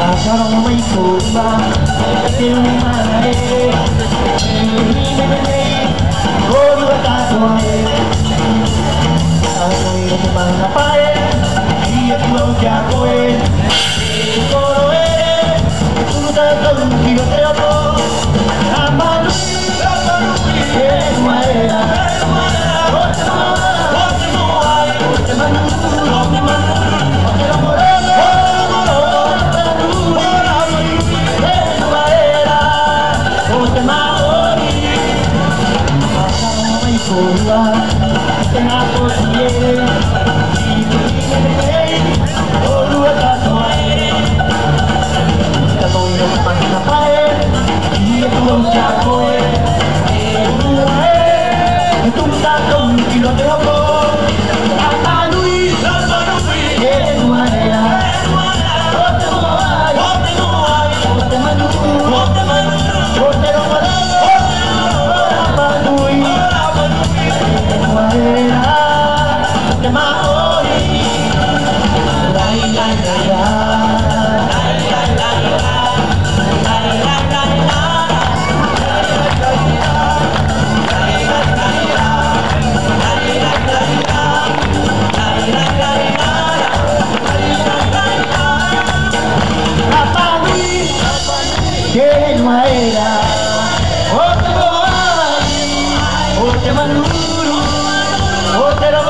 Agora não é curva, tem uma whole lot. And I was, yeah. Otero